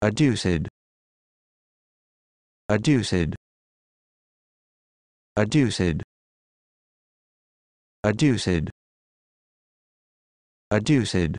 adduced adduced adduced adduced adduced